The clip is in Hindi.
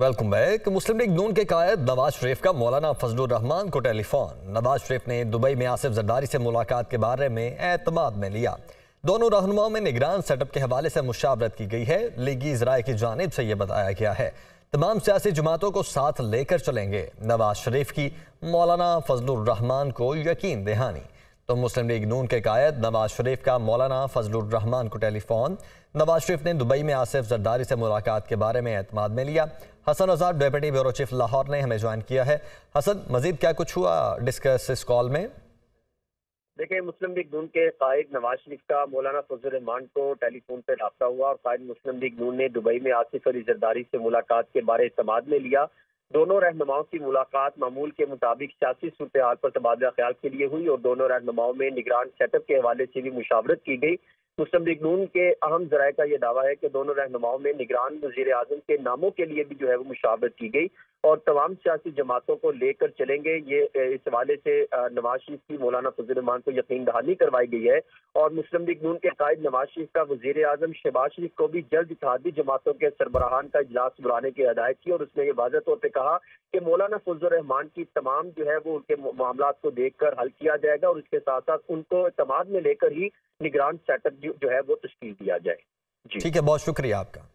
वेलकम बैक मुस्लिम लीग नून के कायद नवाज़ शरीफ का मौलाना फजलुर रहमान को टेलीफोन। नवाज़ शरीफ ने दुबई में आसिफ जरदारी से मुलाकात के बारे में एतमाद में लिया। दोनों रहनुमाओं में निगरान सेटअप के हवाले से मुशावरत की गई है। लीगी राय की जानब से यह बताया गया है। तमाम सियासी जमातों को साथ लेकर चलेंगे। नवाज़ शरीफ की मौलाना फजलुर रहमान को यकीन दहानी। तो मुस्लिम लीग नून के कायद नवाज़ शरीफ का मौलाना फजलुर रहमान को टेलीफोन। नवाज़ शरीफ ने दुबई में आसिफ जरदारी से मुलाकात के बारे में एतमाद में लिया। Hasan Azad deputy bureau chief Lahore ने हमें ज्वाइन किया है। हसन, मजीद क्या कुछ हुआ डिस्कस इस कॉल में? देखिए, मुस्लिम लीग नून के कायद नवाज़ शरीफ का मौलाना फजल रहमान को टेलीफोन पर रबता हुआ और कायद मुस्लिम लीग नून ने दुबई में आसिफ अली जरदारी से मुलाकात के बारे इतमाद में लिया। दोनों रहनुमाओं की मुलाकात मामूल के मुताबिक सियासी सूरत हाल पर तबादला ख्याल के लिए हुई और दोनों रहनुमाओं में निगरान सेटअप के हवाले से भी मुशावरत की गई। लीग नून के अहम जराये का यह दावा है कि दोनों रहनुमाओं में निगरान वज़ीर आज़म के नामों के लिए भी जो है वो मुशावरत की गई। और तमाम सियासी जमातों को लेकर चलेंगे। ये इस हवाले से नवाज़ शरीफ की मौलाना फजलरमान को यकीन दहानी करवाई गई है और मुस्लिम लीग नून के कायद नवाज़ शरीफ का वज़ीर आज़म शहबाज शरीफ को भी जल्द इतिहादी जमातों के सरबराहान का इजलास बुलाने की हदायत की और उसने ये वाजह तौर पर कहा कि मौलाना फजलरहमान की तमाम जो है वो उनके मामला को देख कर हल किया जाएगा और उसके साथ साथ उनको तमाद में लेकर ही निगरान सेटअप जो है वो तश्कील दिया जाए। ठीक है, बहुत शुक्रिया आपका।